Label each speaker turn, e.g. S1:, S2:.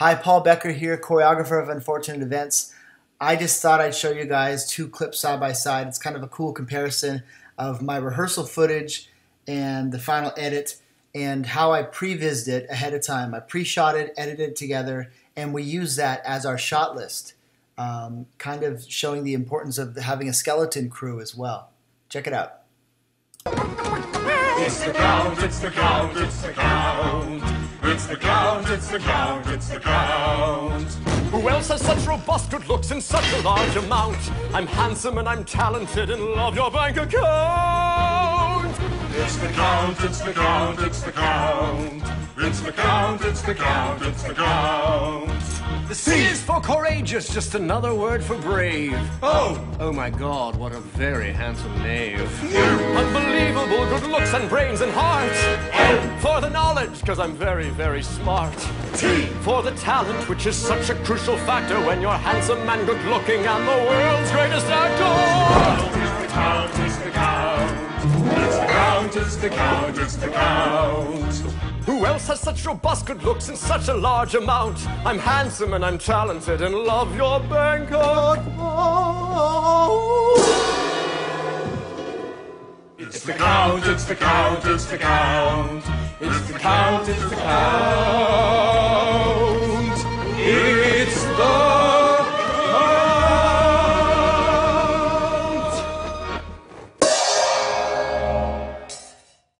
S1: Hi, Paul Becker here, choreographer of Unfortunate Events. I just thought I'd show you guys two clips side by side. It's kind of a cool comparison of my rehearsal footage and the final edit and how I pre-vised it ahead of time. I pre-shot it, edited it together, and we use that as our shot list, um, kind of showing the importance of having a skeleton crew as well. Check it out.
S2: It's the count, it's the count, it's the count. It's the count, it's the count, it's the count.
S3: Who else has such robust good looks in such a large amount? I'm handsome and I'm talented and love your bank account.
S2: It's the count, it's the count, it's the count. It's the count, it's the count, it's the count.
S3: The C is for courageous, just another word for brave.
S2: Oh,
S3: Oh my god, what a very handsome knave. Unbelievable good looks and brains and heart. N knowledge, cause I'm very, very smart. T for the talent, which is such a crucial factor when you're handsome and good looking and the world's greatest actor.
S2: the count, it's the count. It's the count, it's the count.
S3: Who else has such robust good looks in such a large amount? I'm handsome and I'm talented and love your bank
S2: It's the count, it's the count, it's the count. It's the count, it's the count.